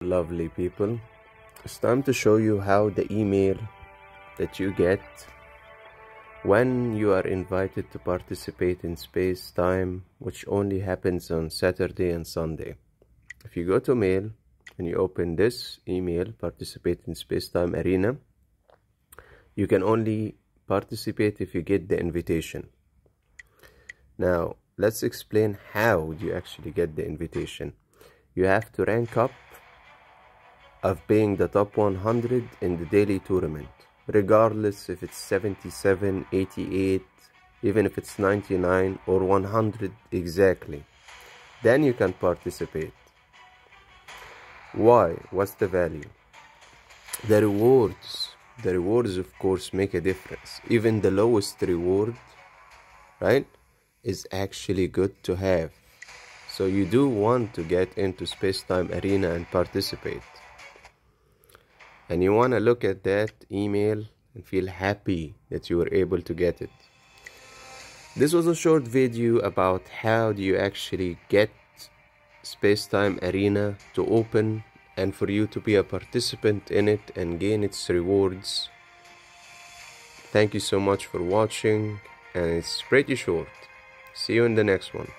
Lovely people, it's time to show you how the email that you get when you are invited to participate in space time, which only happens on Saturday and Sunday. If you go to mail and you open this email, participate in space time arena, you can only participate if you get the invitation. Now, let's explain how you actually get the invitation. You have to rank up of being the top 100 in the daily tournament, regardless if it's 77, 88, even if it's 99 or 100 exactly. Then you can participate. Why? What's the value? The rewards. The rewards, of course, make a difference. Even the lowest reward, right, is actually good to have. So you do want to get into space time arena and participate and you want to look at that email and feel happy that you were able to get it. This was a short video about how do you actually get Spacetime Arena to open and for you to be a participant in it and gain its rewards. Thank you so much for watching and it's pretty short. See you in the next one.